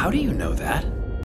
How do you know that?